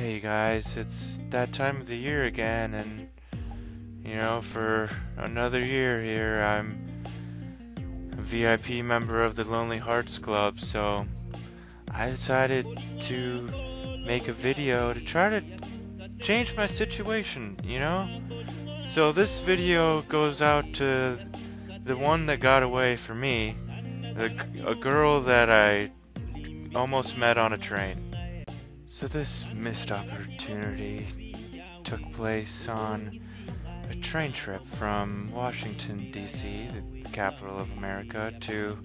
Hey guys, it's that time of the year again, and you know, for another year here, I'm a VIP member of the Lonely Hearts Club, so I decided to make a video to try to change my situation, you know? So this video goes out to the one that got away from me, the, a girl that I almost met on a train. So this missed opportunity took place on a train trip from Washington, D.C., the capital of America, to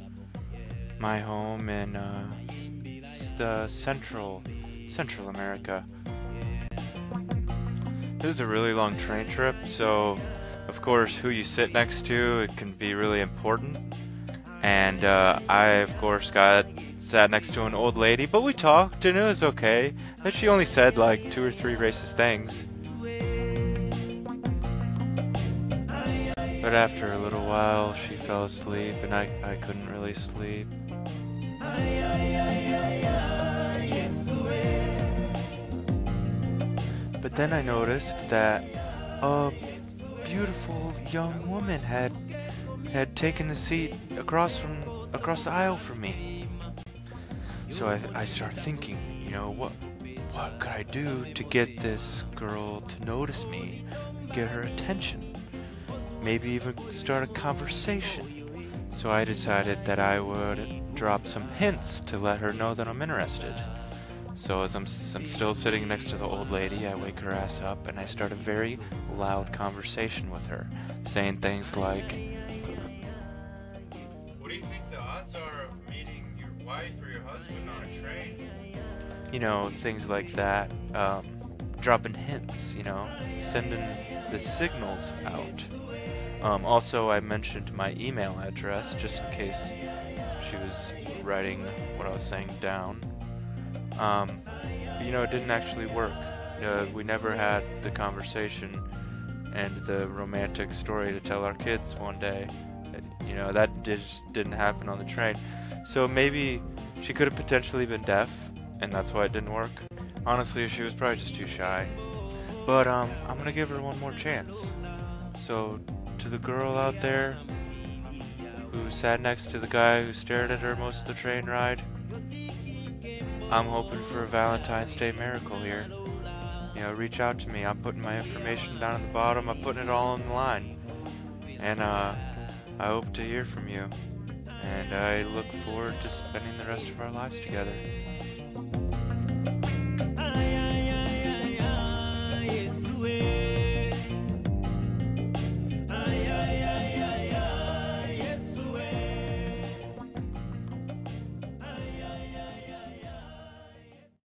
my home in uh, the central, central America. This is a really long train trip, so of course who you sit next to it can be really important. And uh, I, of course, got sat next to an old lady, but we talked and it was okay. And she only said like two or three racist things. But after a little while, she fell asleep and I, I couldn't really sleep. But then I noticed that a beautiful young woman had had taken the seat across from across the aisle from me. So I, I started thinking, you know, what what could I do to get this girl to notice me, get her attention, maybe even start a conversation. So I decided that I would drop some hints to let her know that I'm interested. So as I'm, I'm still sitting next to the old lady, I wake her ass up and I start a very loud conversation with her, saying things like, wife or your husband on a train? You know, things like that. Um, dropping hints, you know, sending the signals out. Um, also, I mentioned my email address just in case she was writing what I was saying down. Um, but, you know, it didn't actually work. Uh, we never had the conversation and the romantic story to tell our kids one day. You know, that just didn't happen on the train. So maybe she could have potentially been deaf, and that's why it didn't work. Honestly, she was probably just too shy. But um, I'm gonna give her one more chance. So, to the girl out there who sat next to the guy who stared at her most of the train ride, I'm hoping for a Valentine's Day miracle here. You know, reach out to me. I'm putting my information down at the bottom. I'm putting it all on the line. And uh, I hope to hear from you. And I look forward to spending the rest of our lives together.